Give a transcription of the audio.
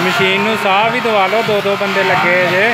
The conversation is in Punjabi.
ਮਸ਼ੀਨ ਨੂੰ ਸਾਹ ਵੀ ਦਵਾ ਲਓ ਦੋ ਦੋ ਬੰਦੇ ਲੱਗੇ ਜੇ।